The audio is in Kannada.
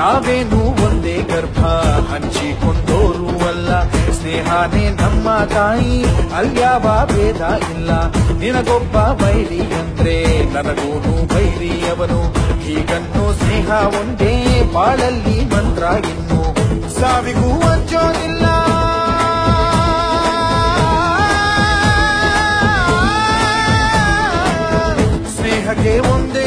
ನಾವೇನು ಒಂದೇ ಗರ್ಭ ಹಂಚಿಕೊಂಡೋರು ಅಲ್ಲ ಸ್ನೇಹನೇ ನಮ್ಮ ತಾಯಿ ಅಲ್ಯಾವ ಭೇದ ಇಲ್ಲ. ನಿನಗೊಬ್ಬ ಬೈರಿ ಅಂದ್ರೆ ನನಗೂನು ಬೈರಿಯವನು ಹೀಗನ್ನು ಸ್ನೇಹ ಒಂದೇ, ಬಾಳಲ್ಲಿ ಮಂತ್ರ ಇನ್ನು ಸಾವಿಗೂ ಅಂಚೋದಿಲ್ಲ ಸ್ನೇಹಕ್ಕೆ ಒಂದೇ